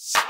you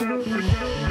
Gracias.